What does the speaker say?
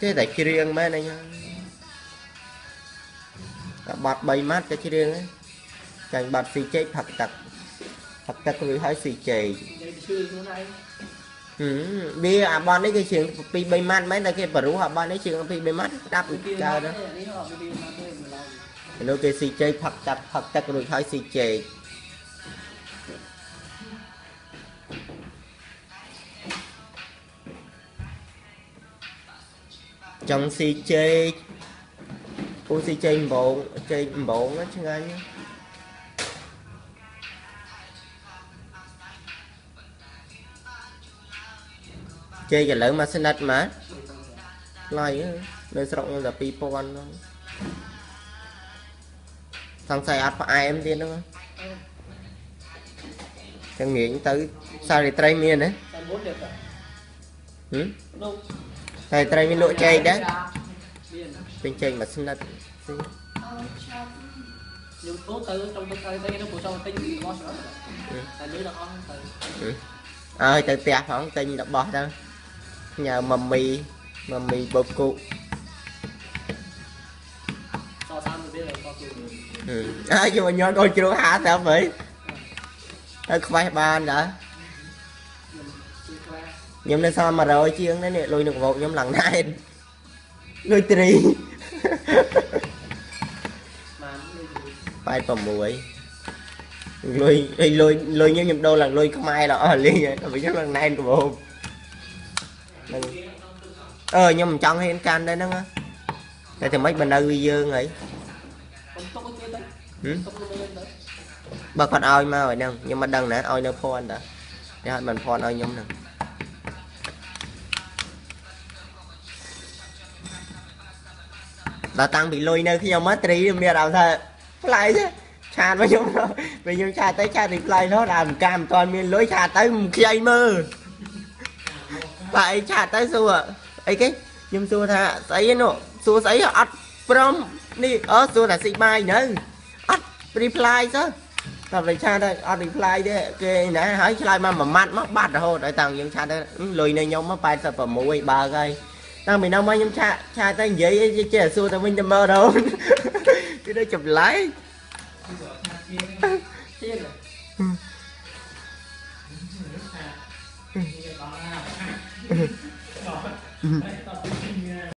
ទេតែច្រៀងមែនអញតែបាត់3ម៉ាត់តែច្រៀងចាញ់បាត់ស៊ីចេកផឹកទឹកផឹកទឹកឬហើយស៊ីចេកវាអាបននេះគេជើងពី3ម៉ាត់មែនតែគេបរុះអាបននេះជើងពី3ម៉ាត់ដាប់កើតទៅឥឡូវគេស៊ីចេកផឹកទឹកផឹកទឹករួចហើយស៊ីចេក ចង់ស៊ីចេកពូស៊ីចេកដំបងចេកដំបងហ្នឹងឆ្ងាញ់ណាស់ចេកឥឡូវមកស្និតមកថ្លៃហ្នឹងនៅស្រុកខ្ញុំតែ2000ហ្នឹងសង្ស័យអត់ផ្អែមទៀតហ្នឹងចឹងងាយទៅសារីត្រីមានទេតែមុនទៀតហឹ មនោះសារីត្រីមានលក់ចេកដែរមានពេញចេកមកស្និតស៊ីខ្ញុំទូទៅ trong ទឹកទៅទៅទៅចូលទិញរបស់ច្រើនតែលុយដល់អស់ទៅអើយទៅផ្ទះផងទិញរបស់ទៅញ៉ៅម៉ាមីម៉ាមីបបគូសអតាមទៅទៀតក៏គឺអើយយកញ៉ាំដូចជ្រុងហាទៅហីទៅខ្វេះបានតើគឺ ខ្វះខ្ញុំនៅសល់100ជាងនេះនេះលុយនឹងវោកខ្ញុំឡើងណែនលុយត្រីបានលុយ86លុយអីលុយលុយខ្ញុំខ្ញុំដូរឡើងលុយខ្មែរដល់អស់លេងហើយតែខ្ញុំឡើងណែនកាបូបហ្នឹងអឺខ្ញុំមិនចង់ហ៊ានកាន់ដែរហ្នឹងតែតែមិនបើនៅវាយើងហីខ្ញុំទុកឲ្យគេទៅហឹមទុកទៅទៅបើគាត់ឲ្យមកហើយហ្នឹងខ្ញុំមិនដឹងណាឲ្យនៅភ័ណ្ឌតាតែអត់មិនភ័ណ្ឌឲ្យខ្ញុំហ្នឹង ដល់តាំងពីលុយនៅខ្ញុំមកត្រីមានអារម្មណ៍ថាផ្លែទេឆាតមកខ្ញុំពេលខ្ញុំឆាតទៅឆាតរីផ្លែនោះដល់មិនកាមិនទាន់មានលុយឆាតទៅមិនខ្ចីមើលបាទអីឆាតទៅសួរអីគេខ្ញុំសួរថាស្អីនោះសួរស្អីអត់ព្រមនេះអឺសួរថាស៊ីបាយនៅអត់ reply សោះតែប្រឆាទៅអត់ reply ទេគេណាហើយឆ្លើយមកមួយម៉ាត់មកបាត់រហូតហើយតាំងយើងឆាទៅលុយនៅខ្ញុំមក86បើកហើយ តាំងពីនោះមកខ្ញុំឆាឆាទៅនិយាយអីចេះសួរទៅវិញទៅមើលដល់គឺដូចចម្លែកជាងត